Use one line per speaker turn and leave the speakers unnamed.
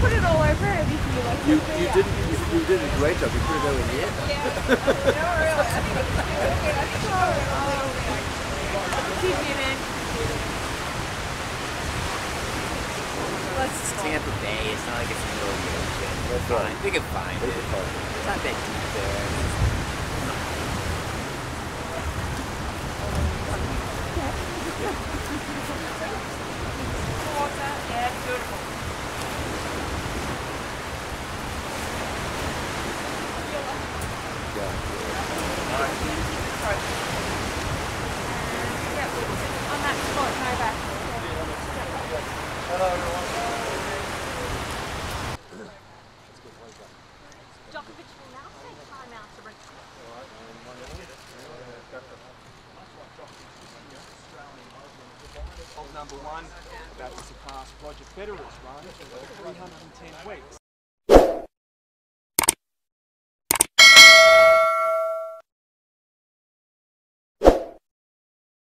put it all over everything. Like
You, you did you, you did a great job. You put it over in the air.
Yeah. no, really. I think it's good. I think it's all right. Keep me, man. Let's
Tampa Bay, it's not like it's a real good shit.
That's
Fine.
right.
We can find
can find it.
It's not that deep there.
Number one, about to surpass Roger Federer's run of 310 weeks.